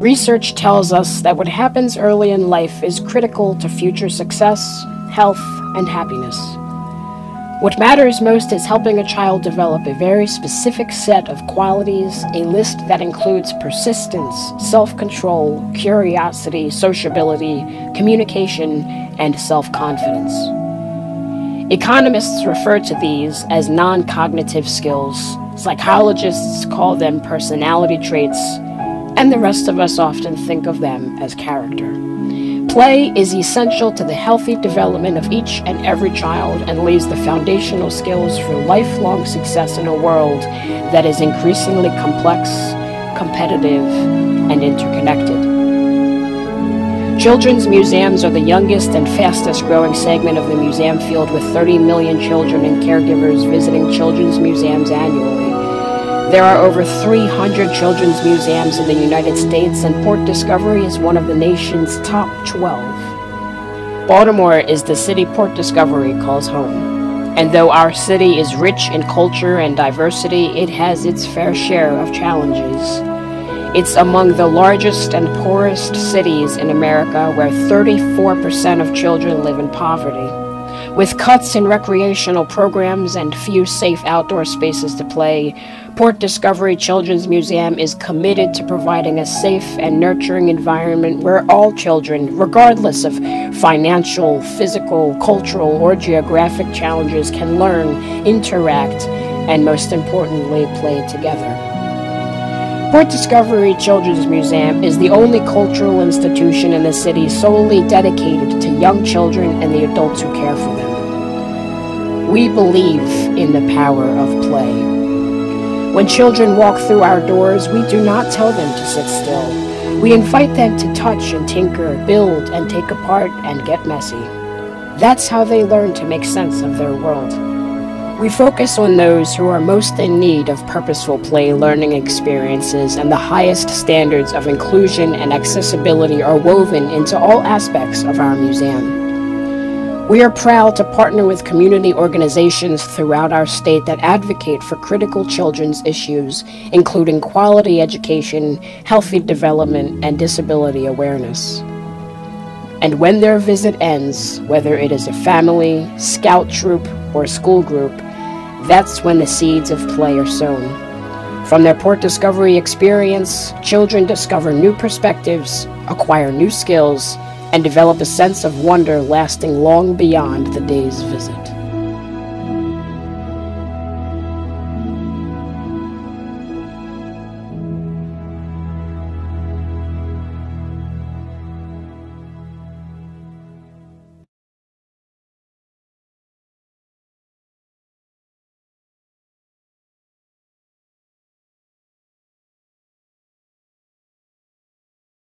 Research tells us that what happens early in life is critical to future success, health, and happiness. What matters most is helping a child develop a very specific set of qualities, a list that includes persistence, self control, curiosity, sociability, communication, and self confidence. Economists refer to these as non cognitive skills. Psychologists call them personality traits, and the rest of us often think of them as character. Play is essential to the healthy development of each and every child and lays the foundational skills for lifelong success in a world that is increasingly complex, competitive, and interconnected. Children's museums are the youngest and fastest growing segment of the museum field, with 30 million children and caregivers visiting children's museums annually. There are over 300 children's museums in the United States, and Port Discovery is one of the nation's top 12. Baltimore is the city Port Discovery calls home. And though our city is rich in culture and diversity, it has its fair share of challenges. It's among the largest and poorest cities in America where 34% of children live in poverty. With cuts in recreational programs and few safe outdoor spaces to play, Port Discovery Children's Museum is committed to providing a safe and nurturing environment where all children, regardless of financial, physical, cultural, or geographic challenges, can learn, interact, and most importantly, play together. Port Discovery Children's Museum is the only cultural institution in the city solely dedicated to young children and the adults who care for them. We believe in the power of play. When children walk through our doors, we do not tell them to sit still. We invite them to touch and tinker, build and take apart and get messy. That's how they learn to make sense of their world. We focus on those who are most in need of purposeful play learning experiences, and the highest standards of inclusion and accessibility are woven into all aspects of our museum. We are proud to partner with community organizations throughout our state that advocate for critical children's issues, including quality education, healthy development, and disability awareness. And when their visit ends, whether it is a family, scout troop, or school group, that's when the seeds of play are sown. From their port discovery experience, children discover new perspectives, acquire new skills, and develop a sense of wonder lasting long beyond the day's visit.